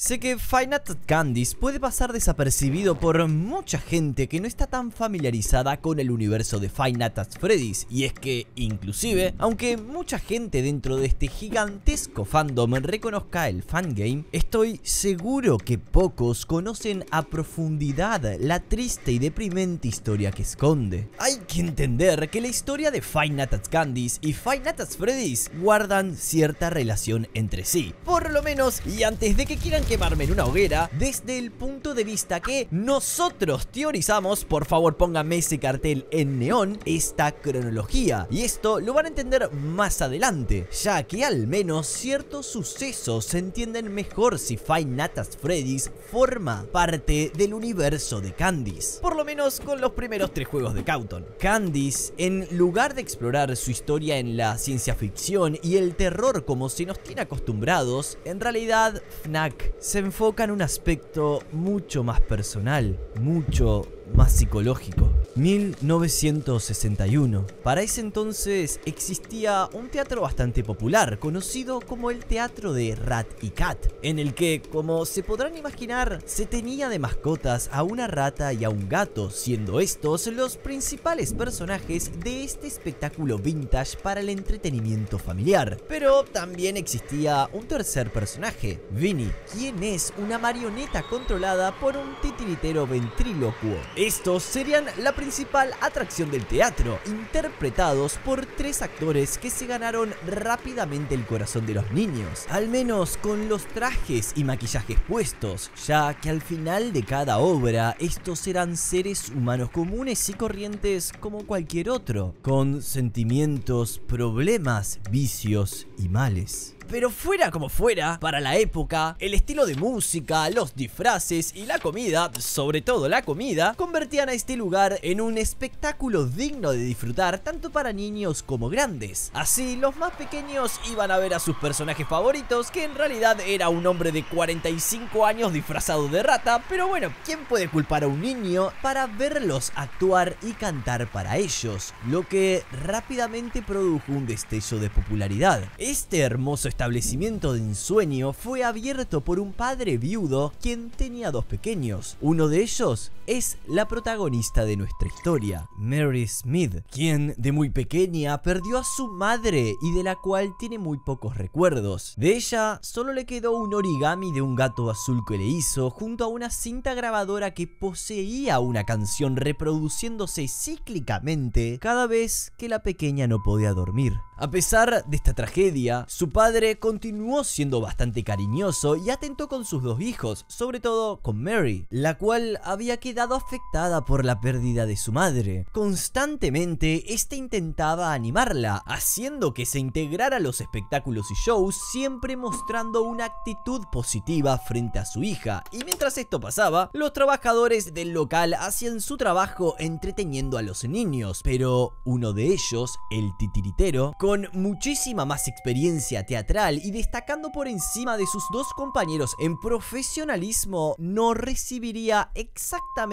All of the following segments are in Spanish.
Sé que Five Nights at Candy's puede pasar desapercibido por mucha gente que no está tan familiarizada con el universo de Five Nights at Freddy's y es que, inclusive, aunque mucha gente dentro de este gigantesco fandom reconozca el fangame, estoy seguro que pocos conocen a profundidad la triste y deprimente historia que esconde. Hay que entender que la historia de Five Nights at Candy's y Five Nights at Freddy's guardan cierta relación entre sí, por lo menos, y antes de que quieran quemarme en una hoguera desde el punto de vista que nosotros teorizamos, por favor pónganme ese cartel en neón, esta cronología. Y esto lo van a entender más adelante, ya que al menos ciertos sucesos se entienden mejor si Five Nights at Freddy's forma parte del universo de Candice. Por lo menos con los primeros tres juegos de Cauton. Candice, en lugar de explorar su historia en la ciencia ficción y el terror como se nos tiene acostumbrados, en realidad FNAC se enfoca en un aspecto mucho más personal, mucho más psicológico. 1961. Para ese entonces existía un teatro bastante popular, conocido como el Teatro de Rat y Cat, en el que, como se podrán imaginar, se tenía de mascotas a una rata y a un gato, siendo estos los principales personajes de este espectáculo vintage para el entretenimiento familiar. Pero también existía un tercer personaje, Vinny, quien es una marioneta controlada por un titiritero ventrílocuo. Estos serían la principal atracción del teatro, interpretados por tres actores que se ganaron rápidamente el corazón de los niños, al menos con los trajes y maquillajes puestos, ya que al final de cada obra estos eran seres humanos comunes y corrientes como cualquier otro, con sentimientos, problemas, vicios y males. Pero fuera como fuera, para la época, el estilo de música, los disfraces y la comida, sobre todo la comida, convertían a este lugar en un espectáculo digno de disfrutar tanto para niños como grandes. Así, los más pequeños iban a ver a sus personajes favoritos, que en realidad era un hombre de 45 años disfrazado de rata, pero bueno, ¿quién puede culpar a un niño para verlos actuar y cantar para ellos? Lo que rápidamente produjo un destello de popularidad. Este hermoso establecimiento de ensueño fue abierto por un padre viudo quien tenía dos pequeños. Uno de ellos es la protagonista de nuestra historia, Mary Smith, quien de muy pequeña perdió a su madre y de la cual tiene muy pocos recuerdos. De ella solo le quedó un origami de un gato azul que le hizo junto a una cinta grabadora que poseía una canción reproduciéndose cíclicamente cada vez que la pequeña no podía dormir. A pesar de esta tragedia, su padre continuó siendo bastante cariñoso y atento con sus dos hijos, sobre todo con Mary, la cual había quedado afectada por la pérdida de su madre. Constantemente, este intentaba animarla, haciendo que se integrara a los espectáculos y shows, siempre mostrando una actitud positiva frente a su hija. Y mientras esto pasaba, los trabajadores del local hacían su trabajo entreteniendo a los niños, pero uno de ellos, el titiritero, con muchísima más experiencia teatral y destacando por encima de sus dos compañeros en profesionalismo, no recibiría exactamente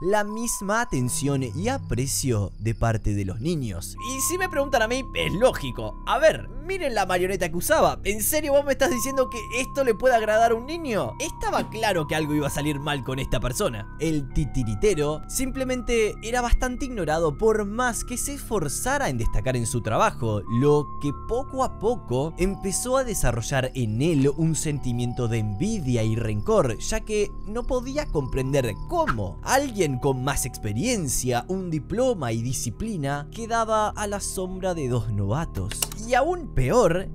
la misma atención y aprecio de parte de los niños. Y si me preguntan a mí, es lógico. A ver, miren la marioneta que usaba. ¿En serio vos me estás diciendo que esto le puede agradar a un niño? Estaba claro que algo iba a salir mal con esta persona. El titiritero simplemente era bastante ignorado por más que se esforzara en destacar en su trabajo, lo que poco a poco empezó a desarrollar en él un sentimiento de envidia y rencor, ya que no podía comprender cómo alguien con más experiencia, un diploma y disciplina quedaba a la sombra de dos novatos. Y aún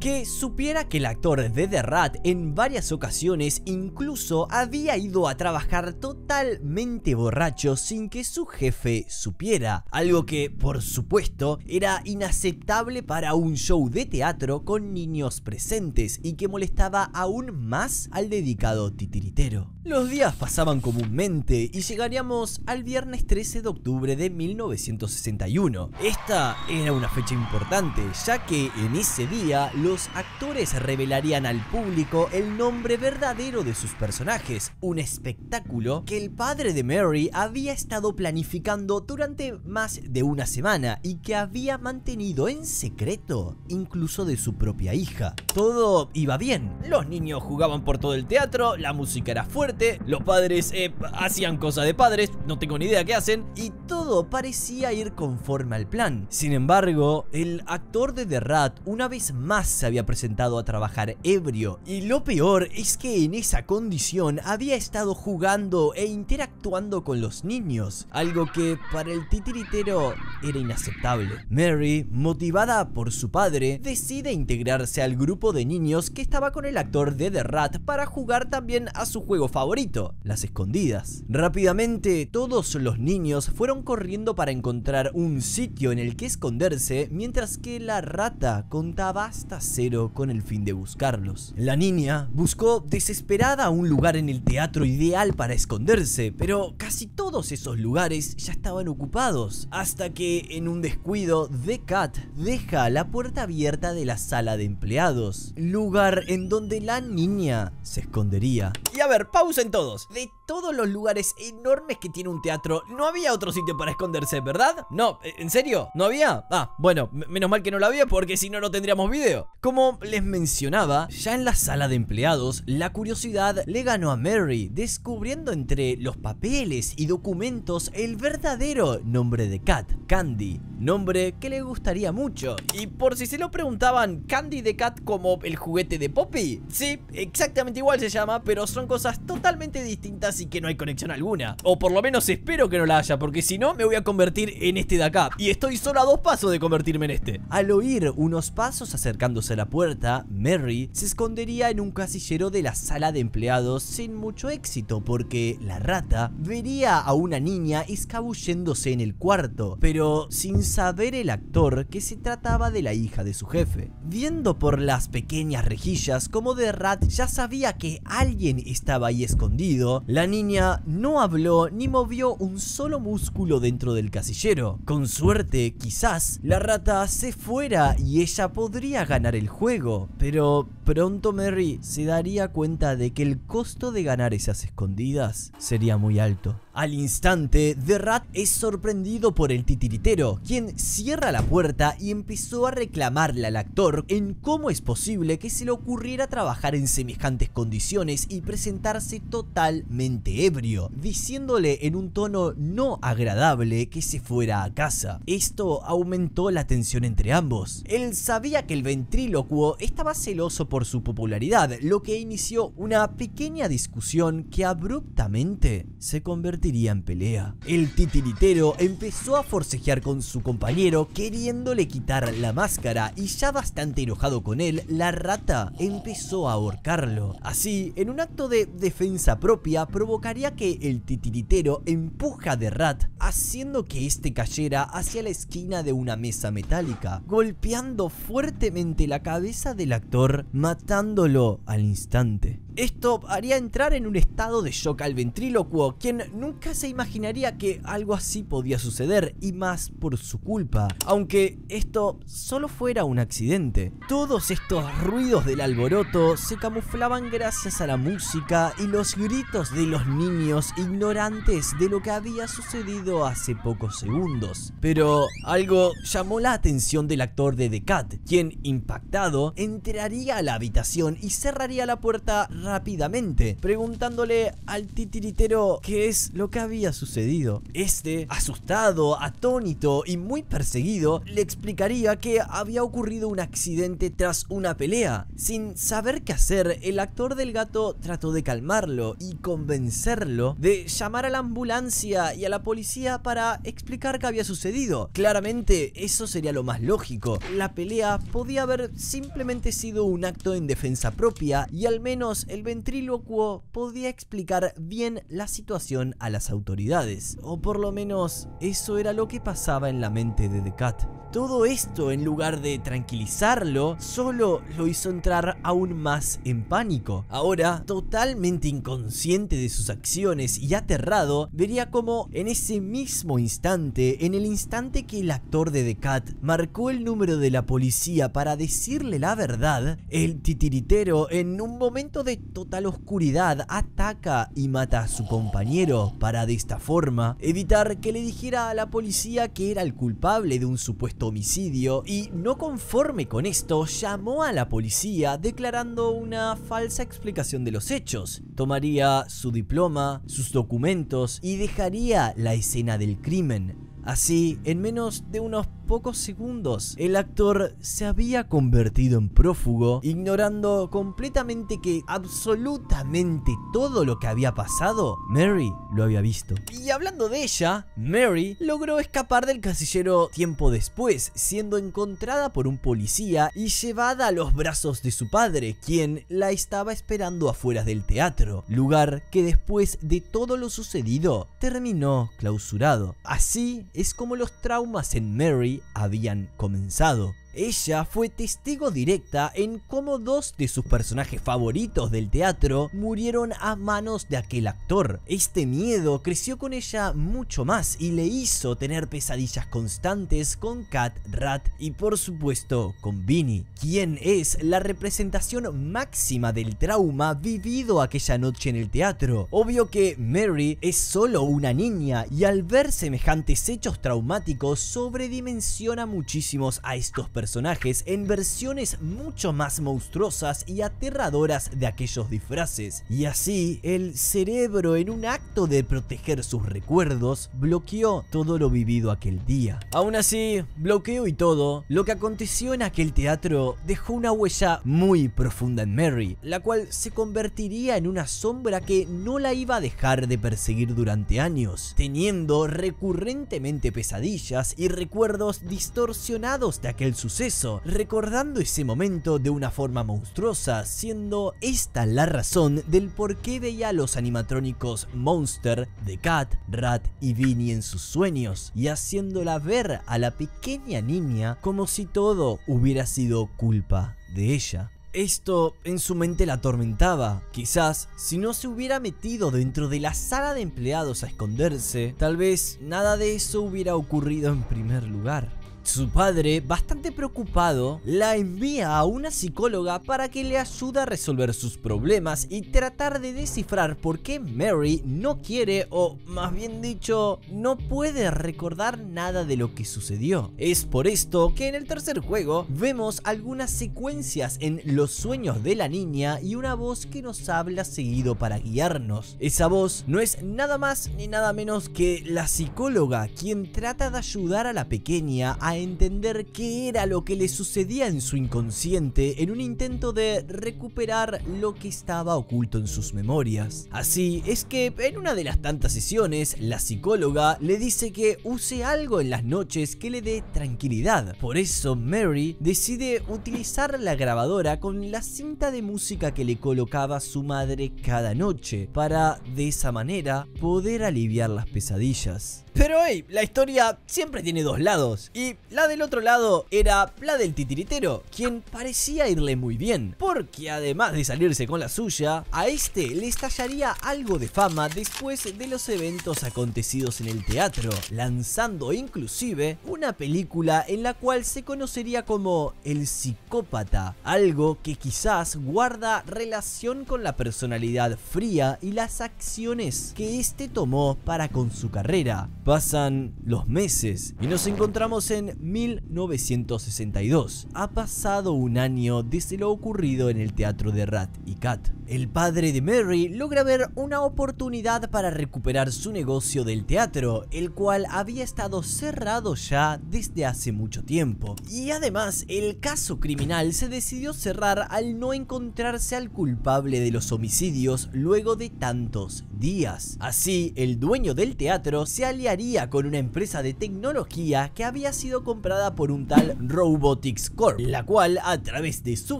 que supiera que el actor de The Rat en varias ocasiones incluso había ido a trabajar totalmente borracho sin que su jefe supiera. Algo que, por supuesto, era inaceptable para un show de teatro con niños presentes y que molestaba aún más al dedicado titiritero. Los días pasaban comúnmente y llegaríamos al viernes 13 de octubre de 1961. Esta era una fecha importante, ya que en ese día, los actores revelarían al público el nombre verdadero de sus personajes, un espectáculo que el padre de Mary había estado planificando durante más de una semana y que había mantenido en secreto, incluso de su propia hija. Todo iba bien, los niños jugaban por todo el teatro, la música era fuerte, los padres eh, hacían cosas de padres, no tengo ni idea qué hacen, y todo parecía ir conforme al plan. Sin embargo, el actor de The Rat una vez más se había presentado a trabajar ebrio, y lo peor es que en esa condición había estado jugando e interactuando con los niños, algo que para el titiritero era inaceptable. Mary, motivada por su padre, decide integrarse al grupo de niños que estaba con el actor de The Rat para jugar también a su juego favorito, las escondidas. Rápidamente, todos los niños fueron corriendo para encontrar un sitio en el que esconderse, mientras que la rata contaba hasta cero con el fin de buscarlos. La niña buscó desesperada un lugar en el teatro ideal para esconderse, pero casi todos esos lugares ya estaban ocupados, hasta que en un descuido, The Cat deja la puerta abierta de la sala de empleados, lugar en donde la niña se escondería. Y a ver, pausen todos. Todos los lugares enormes que tiene un teatro, no había otro sitio para esconderse, ¿verdad? No, ¿en serio? ¿No había? Ah, bueno, menos mal que no lo había porque si no, no tendríamos video. Como les mencionaba, ya en la sala de empleados, la curiosidad le ganó a Mary, descubriendo entre los papeles y documentos el verdadero nombre de Kat, Candy, nombre que le gustaría mucho. Y por si se lo preguntaban, Candy de Cat como el juguete de Poppy, sí, exactamente igual se llama, pero son cosas totalmente distintas y que no hay conexión alguna. O por lo menos espero que no la haya, porque si no me voy a convertir en este de acá. Y estoy solo a dos pasos de convertirme en este. Al oír unos pasos acercándose a la puerta, Mary se escondería en un casillero de la sala de empleados sin mucho éxito, porque la rata vería a una niña escabulléndose en el cuarto, pero sin saber el actor que se trataba de la hija de su jefe. Viendo por las pequeñas rejillas como de Rat ya sabía que alguien estaba ahí escondido, la niña no habló ni movió un solo músculo dentro del casillero. Con suerte, quizás, la rata se fuera y ella podría ganar el juego, pero pronto Mary se daría cuenta de que el costo de ganar esas escondidas sería muy alto. Al instante, The Rat es sorprendido por el titiritero, quien cierra la puerta y empezó a reclamarle al actor en cómo es posible que se le ocurriera trabajar en semejantes condiciones y presentarse totalmente ebrio, diciéndole en un tono no agradable que se fuera a casa. Esto aumentó la tensión entre ambos. Él sabía que el ventrílocuo estaba celoso por su popularidad, lo que inició una pequeña discusión que abruptamente se convirtió en pelea. El titiritero empezó a forcejear con su compañero queriéndole quitar la máscara y ya bastante enojado con él, la rata empezó a ahorcarlo. Así, en un acto de defensa propia, provocaría que el titiritero empuja de Rat, haciendo que este cayera hacia la esquina de una mesa metálica, golpeando fuertemente la cabeza del actor, matándolo al instante. Esto haría entrar en un estado de shock al ventrílocuo, quien nunca se imaginaría que algo así podía suceder, y más por su culpa, aunque esto solo fuera un accidente. Todos estos ruidos del alboroto se camuflaban gracias a la música y los gritos de los niños ignorantes de lo que había sucedido hace pocos segundos. Pero algo llamó la atención del actor de The Cat, quien, impactado, entraría a la habitación y cerraría la puerta rápidamente, preguntándole al titiritero qué es lo que había sucedido. Este, asustado, atónito y muy perseguido, le explicaría que había ocurrido un accidente tras una pelea. Sin saber qué hacer, el actor del gato trató de calmarlo y convencerlo de llamar a la ambulancia y a la policía para explicar qué había sucedido. Claramente, eso sería lo más lógico. La pelea podía haber simplemente sido un acto en defensa propia y al menos el ventrílocuo podía explicar bien la situación las autoridades, o por lo menos eso era lo que pasaba en la mente de The Cat. Todo esto, en lugar de tranquilizarlo, solo lo hizo entrar aún más en pánico. Ahora, totalmente inconsciente de sus acciones y aterrado, vería como en ese mismo instante, en el instante que el actor de The Cat marcó el número de la policía para decirle la verdad, el titiritero en un momento de total oscuridad ataca y mata a su compañero para de esta forma evitar que le dijera a la policía que era el culpable de un supuesto homicidio y no conforme con esto llamó a la policía declarando una falsa explicación de los hechos. Tomaría su diploma, sus documentos y dejaría la escena del crimen. Así, en menos de unos pocos segundos, el actor se había convertido en prófugo, ignorando completamente que absolutamente todo lo que había pasado, Mary lo había visto. Y hablando de ella, Mary logró escapar del casillero tiempo después, siendo encontrada por un policía y llevada a los brazos de su padre, quien la estaba esperando afuera del teatro, lugar que después de todo lo sucedido terminó clausurado. Así es como los traumas en Mary habían comenzado. Ella fue testigo directa en cómo dos de sus personajes favoritos del teatro murieron a manos de aquel actor. Este miedo creció con ella mucho más y le hizo tener pesadillas constantes con Kat, Rat y por supuesto con Vinny, quien es la representación máxima del trauma vivido aquella noche en el teatro. Obvio que Mary es solo una niña y al ver semejantes hechos traumáticos sobredimensiona muchísimos a estos personajes personajes en versiones mucho más monstruosas y aterradoras de aquellos disfraces. Y así, el cerebro en un acto de proteger sus recuerdos, bloqueó todo lo vivido aquel día. Aún así, bloqueo y todo, lo que aconteció en aquel teatro dejó una huella muy profunda en Mary, la cual se convertiría en una sombra que no la iba a dejar de perseguir durante años, teniendo recurrentemente pesadillas y recuerdos distorsionados de aquel suceso recordando ese momento de una forma monstruosa, siendo esta la razón del por qué veía a los animatrónicos Monster, The Cat, Rat y Vinny en sus sueños, y haciéndola ver a la pequeña niña como si todo hubiera sido culpa de ella. Esto en su mente la atormentaba. Quizás, si no se hubiera metido dentro de la sala de empleados a esconderse, tal vez nada de eso hubiera ocurrido en primer lugar. Su padre, bastante preocupado, la envía a una psicóloga para que le ayude a resolver sus problemas y tratar de descifrar por qué Mary no quiere o más bien dicho no puede recordar nada de lo que sucedió. Es por esto que en el tercer juego vemos algunas secuencias en los sueños de la niña y una voz que nos habla seguido para guiarnos. Esa voz no es nada más ni nada menos que la psicóloga quien trata de ayudar a la pequeña a entender qué era lo que le sucedía en su inconsciente en un intento de recuperar lo que estaba oculto en sus memorias. Así es que en una de las tantas sesiones, la psicóloga le dice que use algo en las noches que le dé tranquilidad. Por eso Mary decide utilizar la grabadora con la cinta de música que le colocaba su madre cada noche, para de esa manera poder aliviar las pesadillas. Pero hey, la historia siempre tiene dos lados. Y la del otro lado era la del titiritero, quien parecía irle muy bien. Porque además de salirse con la suya, a este le estallaría algo de fama después de los eventos acontecidos en el teatro, lanzando inclusive una película en la cual se conocería como El psicópata, algo que quizás guarda relación con la personalidad fría y las acciones que este tomó para con su carrera. Pasan los meses y nos encontramos en 1962. Ha pasado un año desde lo ocurrido en el teatro de Rat y Cat. El padre de Mary logra ver una oportunidad para recuperar su negocio del teatro, el cual había estado cerrado ya desde hace mucho tiempo. Y además, el caso criminal se decidió cerrar al no encontrarse al culpable de los homicidios luego de tantos días. Así, el dueño del teatro se aliaría con una empresa de tecnología que había sido comprada por un tal Robotics Corp, la cual a través de su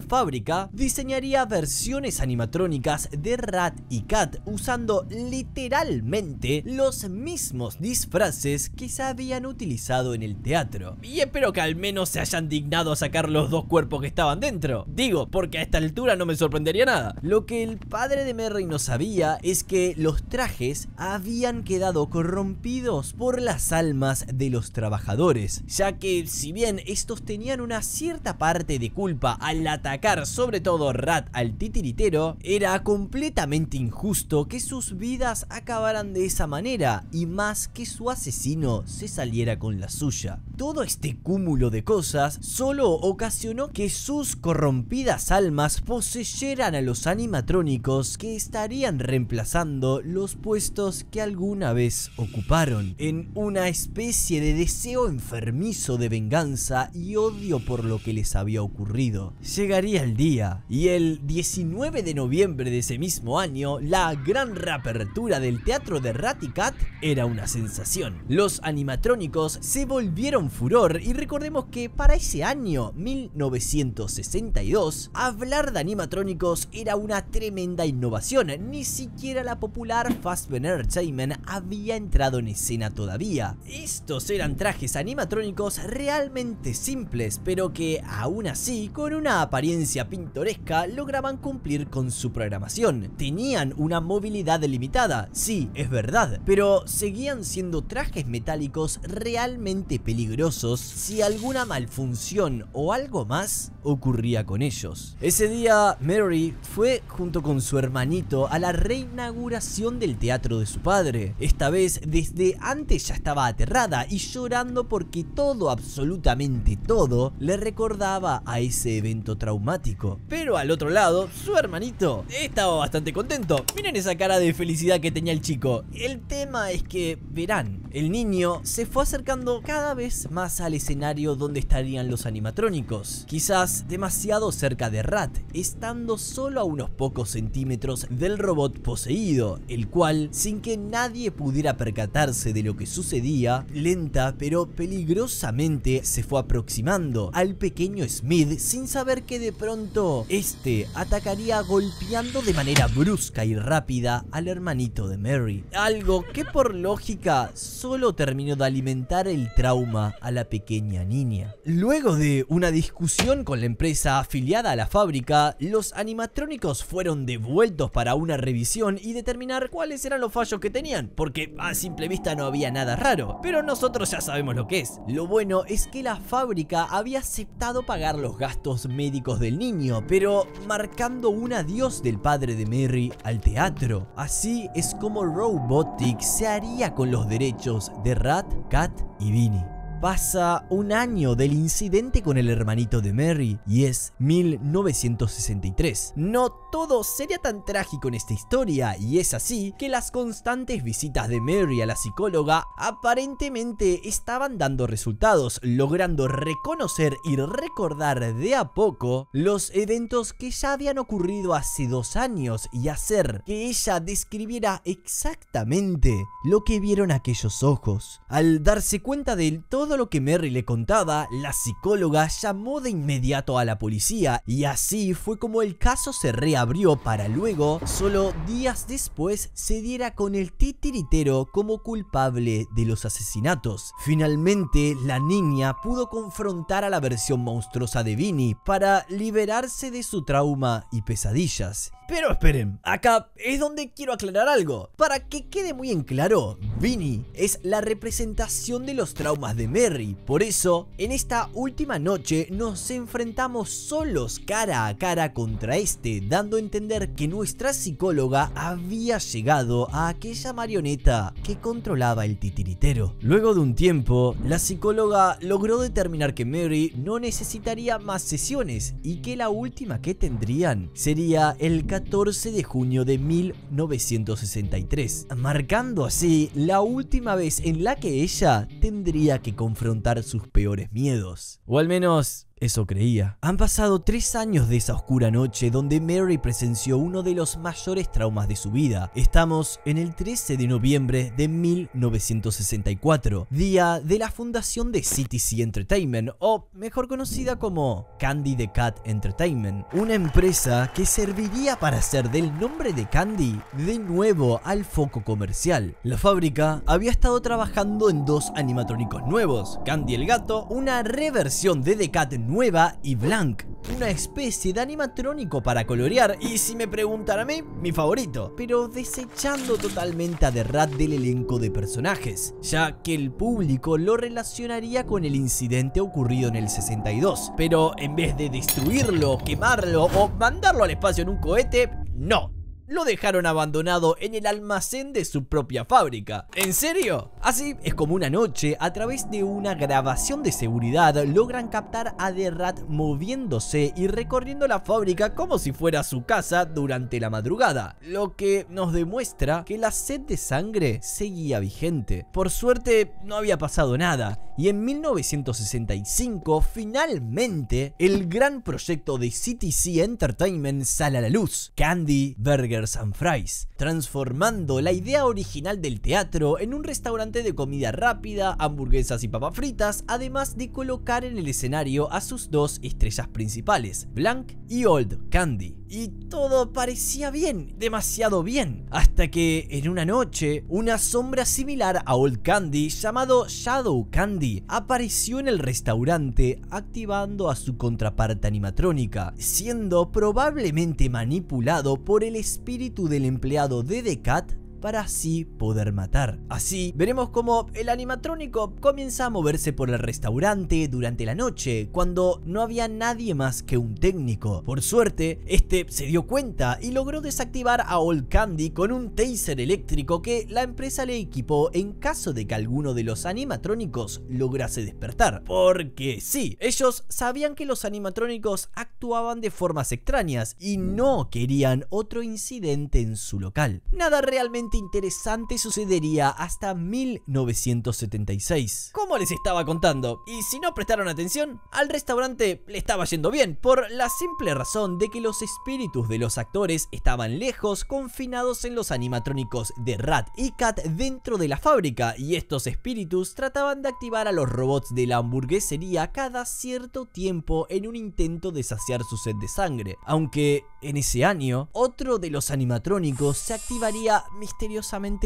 fábrica diseñaría versiones animatrónicas de Rat y Cat usando literalmente los mismos disfraces que se habían utilizado en el teatro. Y espero que al menos se hayan dignado a sacar los dos cuerpos que estaban dentro. Digo, porque a esta altura no me sorprendería nada. Lo que el padre de Merry no sabía es que los trajes habían quedado corrompidos por las almas de los trabajadores, ya que si bien estos tenían una cierta parte de culpa al atacar sobre todo Rat al titiritero, era completamente injusto que sus vidas acabaran de esa manera y más que su asesino se saliera con la suya. Todo este cúmulo de cosas solo ocasionó que sus corrompidas almas poseyeran a los animatrónicos que estarían reemplazando los puestos que alguna vez ocuparon, en una especie de deseo enfermizo de venganza y odio por lo que les había ocurrido. Llegaría el día, y el 19 de noviembre de ese mismo año, la gran reapertura del teatro de Raticat era una sensación. Los animatrónicos se volvieron furor y recordemos que para ese año, 1962, hablar de animatrónicos era una tremenda innovación, ni siquiera la popular Fazbear Entertainment había entrado en escena todavía. Estos eran trajes animatrónicos realmente simples, pero que aún así, con una apariencia pintoresca, lograban cumplir con su programación. Tenían una movilidad limitada, sí, es verdad, pero seguían siendo trajes metálicos realmente peligrosos si alguna malfunción o algo más ocurría con ellos. Ese día, Mary fue junto con su hermanito a la reinauguración del teatro de su padre. Esta vez, desde antes ya estaba aterrada y llorando porque todo, absolutamente todo, le recordaba a ese evento traumático. Pero al otro lado, su hermanito estaba bastante contento. Miren esa cara de felicidad que tenía el chico. El tema es que, verán, el niño se fue acercando cada vez más al escenario donde estarían los animatrónicos. Quizás demasiado cerca de Rat, estando solo a unos pocos centímetros del robot poseído, el cual, sin que nadie pudiera percatarse de lo que sucedía, lenta pero peligrosamente se fue aproximando al pequeño Smith sin saber que de pronto este atacaría golpeando de manera brusca y rápida al hermanito de Mary. Algo que por lógica solo terminó de alimentar el trauma a la pequeña niña. Luego de una discusión con la empresa afiliada a la fábrica, los animatrónicos fueron devueltos para una revisión y determinar cuáles eran los fallos que tenían, porque a simple vista no había nada raro, pero nosotros ya sabemos lo que es. Lo es que la fábrica había aceptado pagar los gastos médicos del niño, pero marcando un adiós del padre de Mary al teatro. Así es como Robotic se haría con los derechos de Rat, Cat y Vinny. Pasa un año del incidente con el hermanito de Mary y es 1963. No todo sería tan trágico en esta historia y es así que las constantes visitas de Mary a la psicóloga aparentemente estaban dando resultados, logrando reconocer y recordar de a poco los eventos que ya habían ocurrido hace dos años y hacer que ella describiera exactamente lo que vieron aquellos ojos. Al darse cuenta del todo todo lo que Mary le contaba, la psicóloga llamó de inmediato a la policía y así fue como el caso se reabrió para luego, solo días después, se diera con el titiritero como culpable de los asesinatos. Finalmente, la niña pudo confrontar a la versión monstruosa de Vinny para liberarse de su trauma y pesadillas. Pero esperen, acá es donde quiero aclarar algo. Para que quede muy en claro, Vinny es la representación de los traumas de Mary. Por eso, en esta última noche nos enfrentamos solos cara a cara contra este, dando a entender que nuestra psicóloga había llegado a aquella marioneta que controlaba el titiritero. Luego de un tiempo, la psicóloga logró determinar que Mary no necesitaría más sesiones y que la última que tendrían sería el 14 de junio de 1963, marcando así la última vez en la que ella tendría que confrontar sus peores miedos. O al menos eso creía. Han pasado tres años de esa oscura noche donde Mary presenció uno de los mayores traumas de su vida. Estamos en el 13 de noviembre de 1964, día de la fundación de CTC Entertainment, o mejor conocida como Candy the Cat Entertainment, una empresa que serviría para hacer del nombre de Candy de nuevo al foco comercial. La fábrica había estado trabajando en dos animatrónicos nuevos, Candy el gato, una reversión de The Cat nueva y Blank, una especie de animatrónico para colorear y si me preguntan a mí, mi favorito, pero desechando totalmente a The del elenco de personajes, ya que el público lo relacionaría con el incidente ocurrido en el 62, pero en vez de destruirlo, quemarlo o mandarlo al espacio en un cohete, no, lo dejaron abandonado en el almacén de su propia fábrica. ¿En serio? Así es como una noche, a través de una grabación de seguridad, logran captar a The Rat moviéndose y recorriendo la fábrica como si fuera su casa durante la madrugada, lo que nos demuestra que la sed de sangre seguía vigente. Por suerte, no había pasado nada, y en 1965, finalmente, el gran proyecto de CTC Entertainment sale a la luz. Candy, Burger and Fries, transformando la idea original del teatro en un restaurante de comida rápida, hamburguesas y papas fritas, además de colocar en el escenario a sus dos estrellas principales, Blanc y Old Candy. Y todo parecía bien, demasiado bien, hasta que en una noche una sombra similar a Old Candy llamado Shadow Candy apareció en el restaurante activando a su contraparte animatrónica, siendo probablemente manipulado por el espíritu del empleado de Decat para así poder matar. Así veremos cómo el animatrónico comienza a moverse por el restaurante durante la noche, cuando no había nadie más que un técnico. Por suerte, este se dio cuenta y logró desactivar a Old Candy con un taser eléctrico que la empresa le equipó en caso de que alguno de los animatrónicos lograse despertar. Porque sí, ellos sabían que los animatrónicos actuaban de formas extrañas y no querían otro incidente en su local. Nada realmente interesante sucedería hasta 1976. Como les estaba contando, y si no prestaron atención, al restaurante le estaba yendo bien, por la simple razón de que los espíritus de los actores estaban lejos, confinados en los animatrónicos de Rat y Cat dentro de la fábrica, y estos espíritus trataban de activar a los robots de la hamburguesería cada cierto tiempo en un intento de saciar su sed de sangre. Aunque en ese año, otro de los animatrónicos se activaría misteriosamente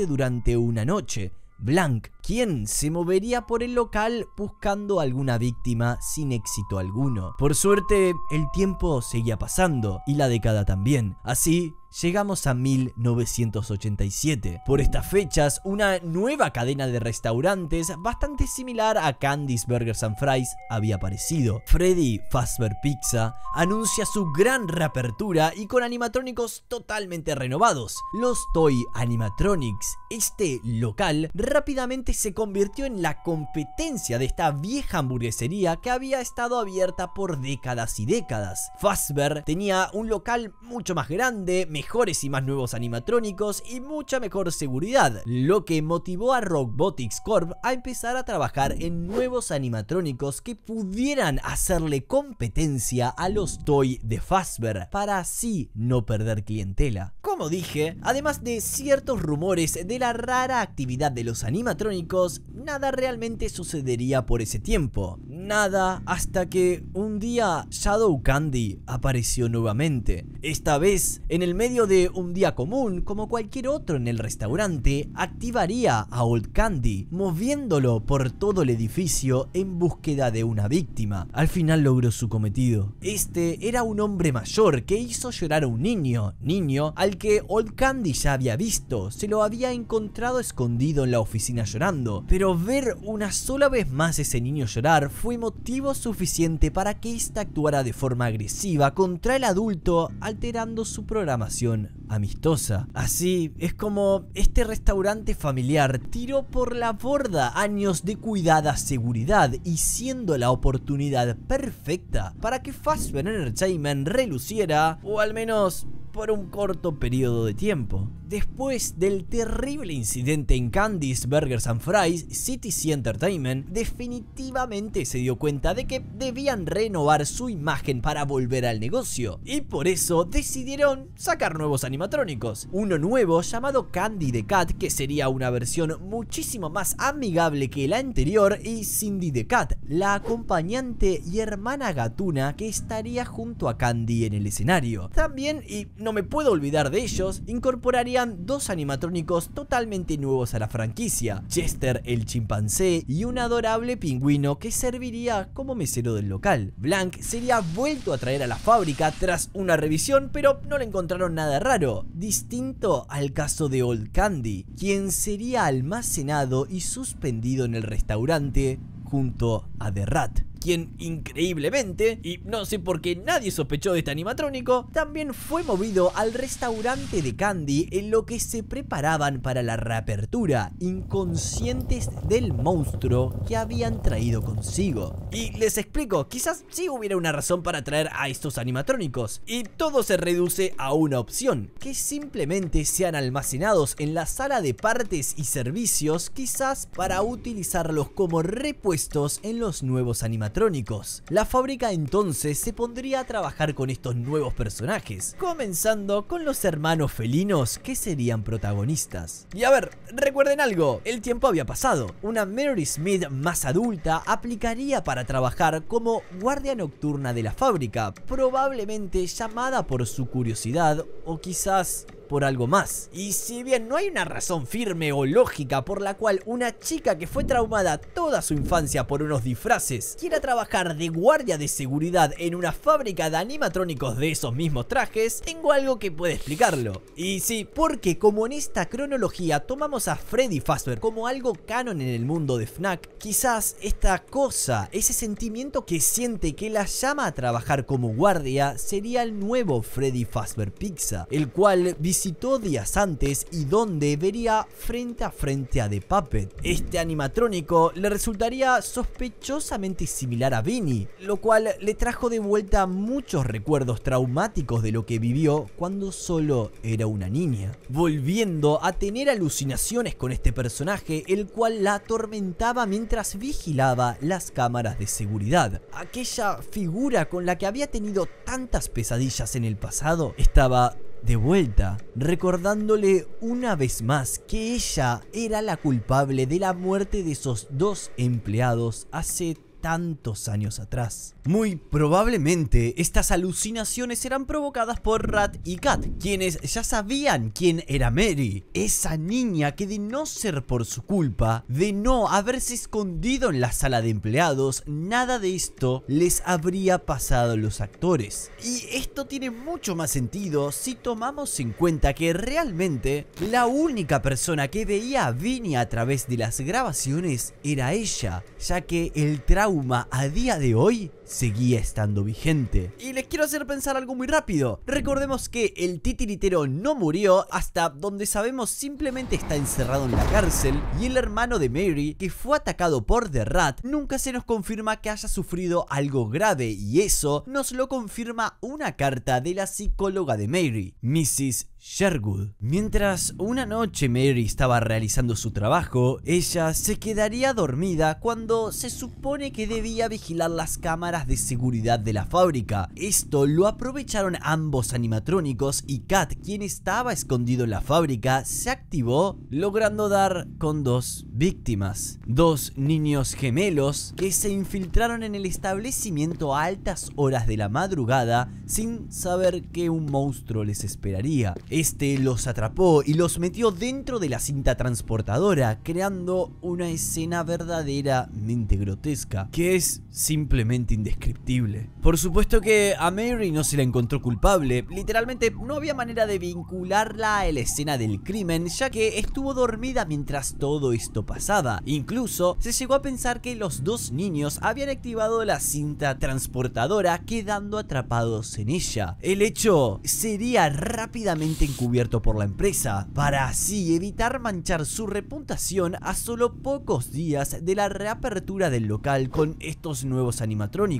durante una noche. Blanc, quien se movería por el local buscando alguna víctima sin éxito alguno. Por suerte, el tiempo seguía pasando y la década también. Así, llegamos a 1987. Por estas fechas, una nueva cadena de restaurantes bastante similar a Candy's Burgers and Fries había aparecido. Freddy Fazbear Pizza anuncia su gran reapertura y con animatrónicos totalmente renovados, los Toy Animatronics. Este local rápidamente se convirtió en la competencia de esta vieja hamburguesería que había estado abierta por décadas y décadas. Fazbear tenía un local mucho más grande, mejores y más nuevos animatrónicos y mucha mejor seguridad, lo que motivó a Robotics Corp a empezar a trabajar en nuevos animatrónicos que pudieran hacerle competencia a los Toy de Fazbear para así no perder clientela. Como dije, además de ciertos rumores de la rara actividad de los animatrónicos, nada realmente sucedería por ese tiempo. Nada hasta que un día Shadow Candy apareció nuevamente. Esta vez en el medio de un día común, como cualquier otro en el restaurante, activaría a Old Candy, moviéndolo por todo el edificio en búsqueda de una víctima. Al final logró su cometido. Este era un hombre mayor que hizo llorar a un niño, niño al que Old Candy ya había visto, se lo había encontrado escondido en la oficina llorando, pero ver una sola vez más ese niño llorar fue motivo suficiente para que ésta actuara de forma agresiva contra el adulto, alterando su programación amistosa. Así es como este restaurante familiar tiró por la borda años de cuidada seguridad y siendo la oportunidad perfecta para que Fazbear Entertainment reluciera o al menos por un corto periodo de tiempo. Después del terrible incidente en Candy's Burgers and Fries, CTC Entertainment definitivamente se dio cuenta de que debían renovar su imagen para volver al negocio, y por eso decidieron sacar nuevos animatrónicos. Uno nuevo llamado Candy the Cat, que sería una versión muchísimo más amigable que la anterior, y Cindy the Cat, la acompañante y hermana gatuna que estaría junto a Candy en el escenario. También, y no me puedo olvidar de ellos, incorporarían dos animatrónicos totalmente nuevos a la franquicia, Chester el chimpancé y un adorable pingüino que serviría como mesero del local. Blank sería vuelto a traer a la fábrica tras una revisión, pero no le encontraron nada raro, distinto al caso de Old Candy, quien sería almacenado y suspendido en el restaurante junto a The Rat quien increíblemente, y no sé por qué nadie sospechó de este animatrónico, también fue movido al restaurante de Candy en lo que se preparaban para la reapertura, inconscientes del monstruo que habían traído consigo. Y les explico, quizás sí hubiera una razón para traer a estos animatrónicos, y todo se reduce a una opción, que simplemente sean almacenados en la sala de partes y servicios, quizás para utilizarlos como repuestos en los nuevos animatrónicos la fábrica entonces se pondría a trabajar con estos nuevos personajes, comenzando con los hermanos felinos que serían protagonistas. Y a ver, recuerden algo, el tiempo había pasado. Una Mary Smith más adulta aplicaría para trabajar como guardia nocturna de la fábrica, probablemente llamada por su curiosidad o quizás por algo más. Y si bien no hay una razón firme o lógica por la cual una chica que fue traumada toda su infancia por unos disfraces quiera trabajar de guardia de seguridad en una fábrica de animatrónicos de esos mismos trajes, tengo algo que puede explicarlo. Y sí, porque como en esta cronología tomamos a Freddy Fazbear como algo canon en el mundo de FNAC, quizás esta cosa, ese sentimiento que siente que la llama a trabajar como guardia sería el nuevo Freddy Fazbear Pizza, el cual visitó días antes y donde vería frente a frente a The Puppet. Este animatrónico le resultaría sospechosamente similar a Vinny, lo cual le trajo de vuelta muchos recuerdos traumáticos de lo que vivió cuando solo era una niña, volviendo a tener alucinaciones con este personaje, el cual la atormentaba mientras vigilaba las cámaras de seguridad. Aquella figura con la que había tenido tantas pesadillas en el pasado estaba de vuelta, recordándole una vez más que ella era la culpable de la muerte de esos dos empleados hace tantos años atrás. Muy probablemente estas alucinaciones eran provocadas por Rat y Kat, quienes ya sabían quién era Mary, esa niña que de no ser por su culpa, de no haberse escondido en la sala de empleados, nada de esto les habría pasado a los actores. Y esto tiene mucho más sentido si tomamos en cuenta que realmente la única persona que veía a Vinny a través de las grabaciones era ella, ya que el trauma a día de hoy seguía estando vigente. Y les quiero hacer pensar algo muy rápido. Recordemos que el titiritero no murió hasta donde sabemos simplemente está encerrado en la cárcel y el hermano de Mary, que fue atacado por The Rat, nunca se nos confirma que haya sufrido algo grave y eso nos lo confirma una carta de la psicóloga de Mary, Mrs. Sherwood. Mientras una noche Mary estaba realizando su trabajo, ella se quedaría dormida cuando se supone que debía vigilar las cámaras de seguridad de la fábrica. Esto lo aprovecharon ambos animatrónicos y Kat, quien estaba escondido en la fábrica, se activó logrando dar con dos víctimas. Dos niños gemelos que se infiltraron en el establecimiento a altas horas de la madrugada sin saber que un monstruo les esperaría. Este los atrapó y los metió dentro de la cinta transportadora, creando una escena verdaderamente grotesca, que es simplemente indescriptible. Por supuesto que a Mary no se la encontró culpable, literalmente no había manera de vincularla a la escena del crimen, ya que estuvo dormida mientras todo esto pasaba. Incluso se llegó a pensar que los dos niños habían activado la cinta transportadora quedando atrapados en ella. El hecho sería rápidamente encubierto por la empresa, para así evitar manchar su reputación a solo pocos días de la reapertura del local con estos nuevos animatrónicos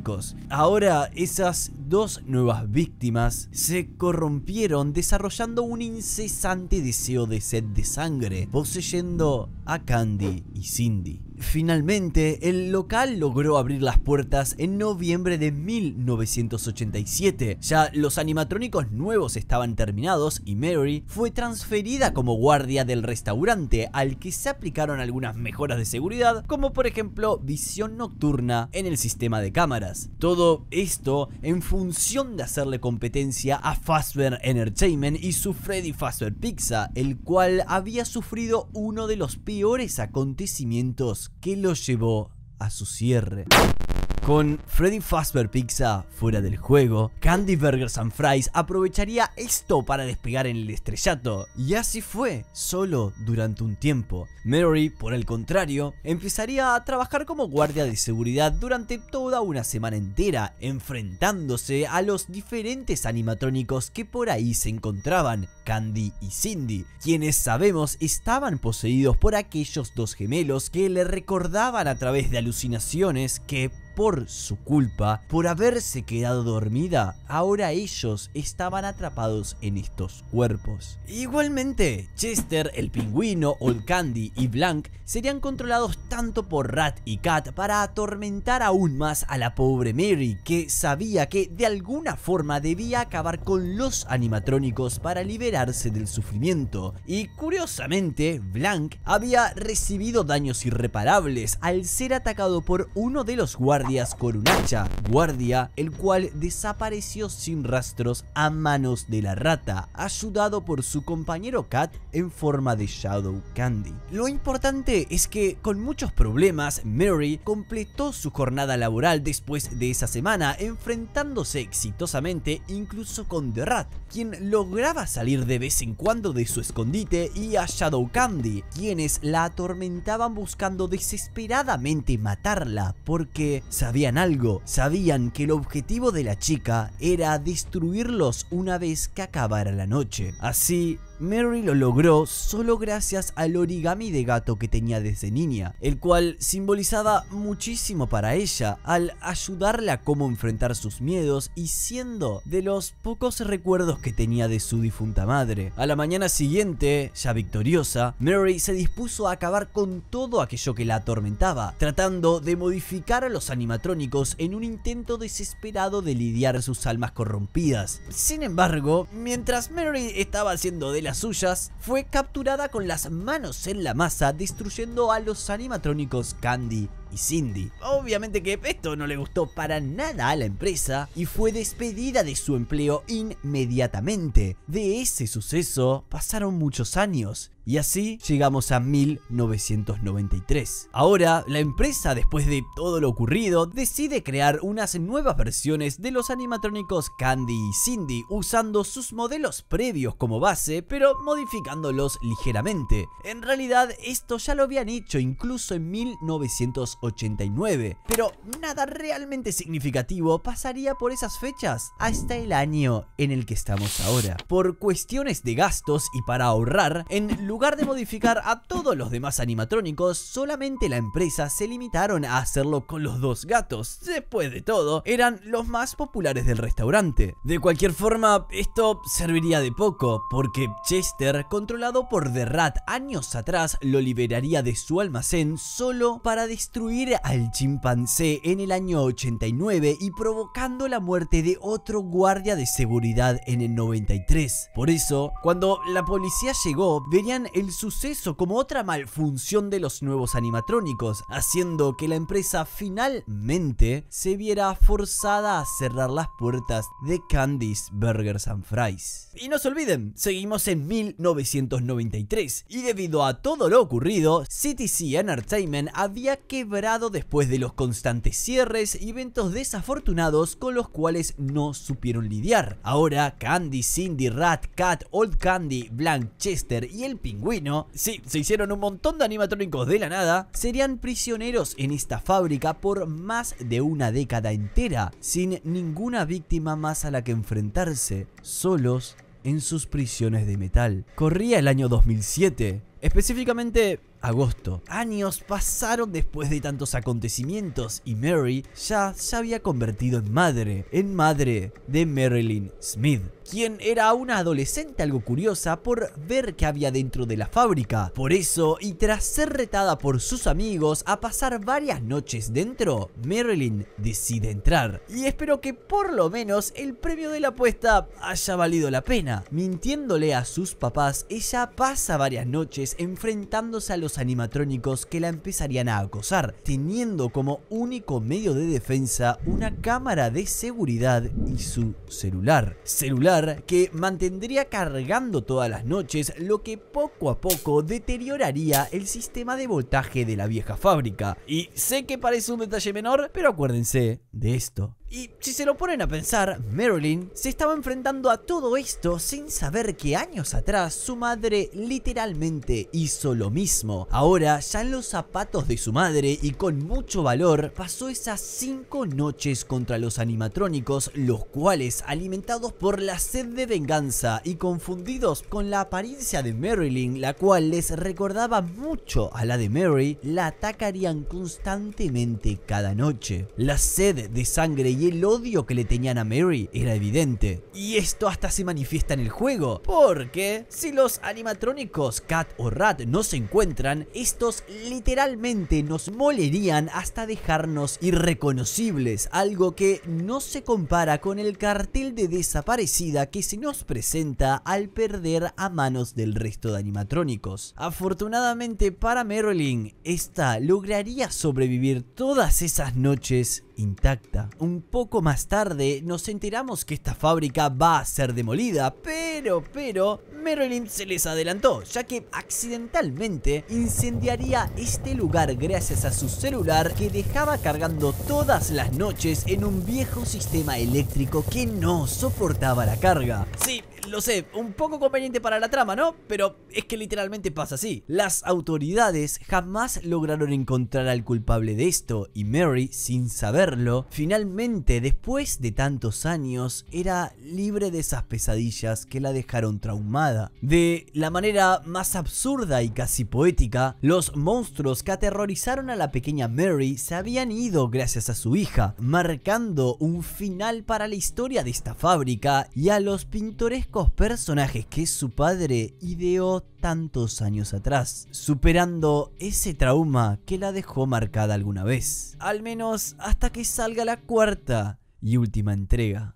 Ahora esas dos nuevas víctimas se corrompieron desarrollando un incesante deseo de sed de sangre, poseyendo a Candy y Cindy. Finalmente, el local logró abrir las puertas en noviembre de 1987. Ya los animatrónicos nuevos estaban terminados y Mary fue transferida como guardia del restaurante al que se aplicaron algunas mejoras de seguridad, como por ejemplo visión nocturna en el sistema de cámaras. Todo esto en función de hacerle competencia a Fazbear Entertainment y su Freddy Fazbear Pizza, el cual había sufrido uno de los peores acontecimientos que lo llevó a su cierre. Con Freddy Fazbear Pizza fuera del juego, Candy Burgers and Fries aprovecharía esto para despegar en el estrellato. Y así fue, solo durante un tiempo. Mary, por el contrario, empezaría a trabajar como guardia de seguridad durante toda una semana entera, enfrentándose a los diferentes animatrónicos que por ahí se encontraban, Candy y Cindy, quienes sabemos estaban poseídos por aquellos dos gemelos que le recordaban a través de alucinaciones que por su culpa, por haberse quedado dormida, ahora ellos estaban atrapados en estos cuerpos. Igualmente, Chester, el pingüino, Old Candy y Blank serían controlados tanto por Rat y Cat para atormentar aún más a la pobre Mary, que sabía que de alguna forma debía acabar con los animatrónicos para liberarse del sufrimiento. Y curiosamente, Blank había recibido daños irreparables al ser atacado por uno de los guardias guardias con un hacha, guardia el cual desapareció sin rastros a manos de la rata, ayudado por su compañero Cat en forma de Shadow Candy. Lo importante es que con muchos problemas, Mary completó su jornada laboral después de esa semana, enfrentándose exitosamente incluso con The Rat, quien lograba salir de vez en cuando de su escondite, y a Shadow Candy, quienes la atormentaban buscando desesperadamente matarla, porque sabían algo, sabían que el objetivo de la chica era destruirlos una vez que acabara la noche. Así, Mary lo logró solo gracias al origami de gato que tenía desde niña, el cual simbolizaba muchísimo para ella al ayudarle a cómo enfrentar sus miedos y siendo de los pocos recuerdos que tenía de su difunta madre. A la mañana siguiente, ya victoriosa, Mary se dispuso a acabar con todo aquello que la atormentaba, tratando de modificar a los animatrónicos en un intento desesperado de lidiar sus almas corrompidas. Sin embargo, mientras Mary estaba haciendo de la suyas, fue capturada con las manos en la masa destruyendo a los animatrónicos Candy y Cindy. Obviamente que esto no le gustó para nada a la empresa y fue despedida de su empleo inmediatamente. De ese suceso pasaron muchos años y así llegamos a 1993. Ahora, la empresa, después de todo lo ocurrido, decide crear unas nuevas versiones de los animatrónicos Candy y Cindy, usando sus modelos previos como base, pero modificándolos ligeramente. En realidad, esto ya lo habían hecho incluso en 1989, pero nada realmente significativo pasaría por esas fechas hasta el año en el que estamos ahora. Por cuestiones de gastos y para ahorrar, en lugar de modificar a todos los demás animatrónicos, solamente la empresa se limitaron a hacerlo con los dos gatos. Después de todo, eran los más populares del restaurante. De cualquier forma, esto serviría de poco, porque Chester, controlado por The Rat años atrás, lo liberaría de su almacén solo para destruir al chimpancé en el año 89 y provocando la muerte de otro guardia de seguridad en el 93. Por eso, cuando la policía llegó, verían el suceso como otra malfunción de los nuevos animatrónicos, haciendo que la empresa finalmente se viera forzada a cerrar las puertas de Candy's Burgers and Fries. Y no se olviden, seguimos en 1993 y debido a todo lo ocurrido, CTC Entertainment había quebrado después de los constantes cierres y eventos desafortunados con los cuales no supieron lidiar. Ahora Candy, Cindy, Rat, Cat, Old Candy, Blank, Chester y el pingüino, sí, se hicieron un montón de animatrónicos de la nada, serían prisioneros en esta fábrica por más de una década entera, sin ninguna víctima más a la que enfrentarse, solos en sus prisiones de metal. Corría el año 2007, específicamente agosto. Años pasaron después de tantos acontecimientos y Mary ya se había convertido en madre, en madre de Marilyn Smith quien era una adolescente algo curiosa por ver qué había dentro de la fábrica. Por eso, y tras ser retada por sus amigos a pasar varias noches dentro, Marilyn decide entrar. Y espero que por lo menos el premio de la apuesta haya valido la pena. Mintiéndole a sus papás, ella pasa varias noches enfrentándose a los animatrónicos que la empezarían a acosar, teniendo como único medio de defensa una cámara de seguridad y su celular. Celular que mantendría cargando todas las noches, lo que poco a poco deterioraría el sistema de voltaje de la vieja fábrica. Y sé que parece un detalle menor, pero acuérdense de esto. Y si se lo ponen a pensar, Marilyn se estaba enfrentando a todo esto sin saber que años atrás su madre literalmente hizo lo mismo. Ahora, ya en los zapatos de su madre y con mucho valor, pasó esas 5 noches contra los animatrónicos, los cuales, alimentados por la sed de venganza y confundidos con la apariencia de Marilyn, la cual les recordaba mucho a la de Mary, la atacarían constantemente cada noche. La sed de sangre y el odio que le tenían a Mary era evidente. Y esto hasta se manifiesta en el juego, porque si los animatrónicos Cat o Rat no se encuentran, estos literalmente nos molerían hasta dejarnos irreconocibles, algo que no se compara con el cartel de desaparecida que se nos presenta al perder a manos del resto de animatrónicos. Afortunadamente para Marilyn, esta lograría sobrevivir todas esas noches intacta. Un poco más tarde nos enteramos que esta fábrica va a ser demolida, pero, pero, Marilyn se les adelantó, ya que accidentalmente incendiaría este lugar gracias a su celular que dejaba cargando todas las noches en un viejo sistema eléctrico que no soportaba la carga. Sí, lo sé, un poco conveniente para la trama, ¿no? Pero es que literalmente pasa así. Las autoridades jamás lograron encontrar al culpable de esto y Mary, sin saberlo, finalmente, después de tantos años, era libre de esas pesadillas que la dejaron traumada. De la manera más absurda y casi poética, los monstruos que aterrorizaron a la pequeña Mary se habían ido gracias a su hija, marcando un final para la historia de esta fábrica y a los personajes que su padre ideó tantos años atrás, superando ese trauma que la dejó marcada alguna vez, al menos hasta que salga la cuarta y última entrega.